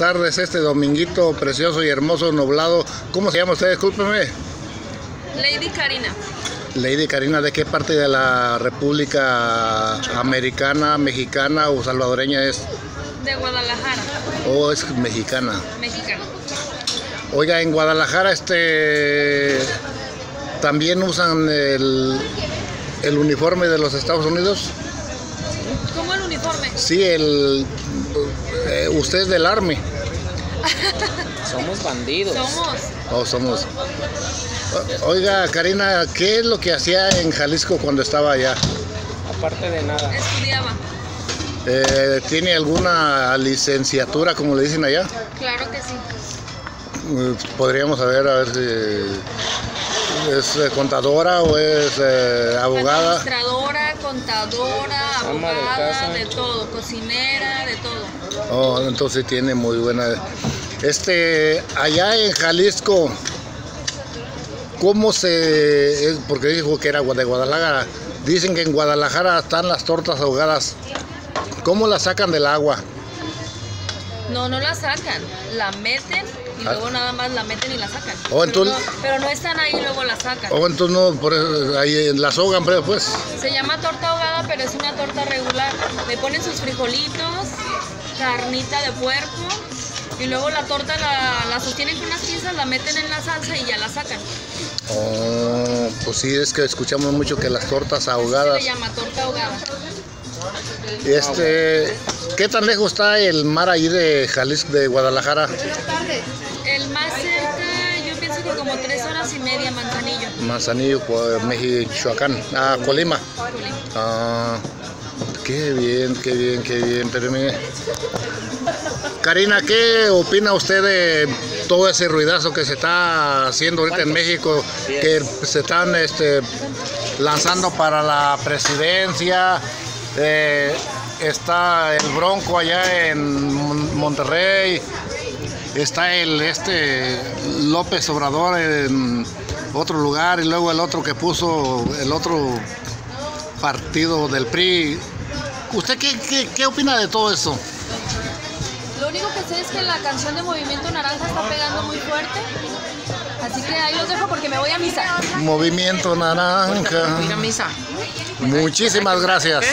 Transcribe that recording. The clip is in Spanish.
tardes, este dominguito precioso y hermoso, nublado. ¿Cómo se llama usted? Discúlpeme. Lady Karina, Lady Karina, ¿de qué parte de la República Americana, Mexicana o salvadoreña es? de Guadalajara, ¿O es mexicana? mexicana. Oiga, en Guadalajara este también usan el, el uniforme de los Estados Unidos. ¿Cómo el uniforme? Sí, el eh, usted es del Army. Somos bandidos. Somos. Oh, somos. O- Oiga, Karina, ¿qué es lo que hacía en Jalisco cuando estaba allá? Aparte de nada. Estudiaba. Eh, ¿Tiene alguna licenciatura, como le dicen allá? Claro que sí. Eh, Podríamos saber, a ver si es eh, contadora o es eh, abogada. Administradora, contadora, de abogada, de todo. Cocinera, de todo. Oh, entonces tiene muy buena. Este, allá en Jalisco, ¿cómo se.? es Porque dijo que era de Guadalajara. Dicen que en Guadalajara están las tortas ahogadas. ¿Cómo las sacan del agua? No, no la sacan. La meten y Ah. luego nada más la meten y la sacan. Oh, pero, no, pero no están ahí y luego la sacan. O entonces no, por eso, ahí las ahogan, pero pues. Se llama torta ahogada, pero es una torta regular. Le ponen sus frijolitos, carnita de puerco y luego la torta la, la sostienen con unas pinzas, la meten en la salsa y ya la sacan. Oh, pues sí, es que escuchamos mucho que las tortas Se ahogadas. le llama torta ahogada. Este, ¿qué tan lejos está el mar ahí de Jalisco, de Guadalajara? El más cerca, yo pienso que como tres horas y media, Manzanillo. Manzanillo, Michoacán, ah, Colima. Juli. Ah, qué bien, qué bien, qué bien. Pero mire. Karina, ¿qué opina usted de todo ese ruidazo que se está haciendo ahorita en México? Que se están este, lanzando para la presidencia. Eh, está el Bronco allá en Mon- Monterrey. Está el este López Obrador en otro lugar y luego el otro que puso el otro partido del PRI. ¿Usted qué, qué, qué opina de todo eso? Lo único que sé es que la canción de Movimiento Naranja está pegando muy fuerte. Así que ahí los dejo porque me voy a misa. Movimiento Naranja. A misa. Muchísimas gracias.